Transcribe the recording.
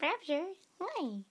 Rapture? Why?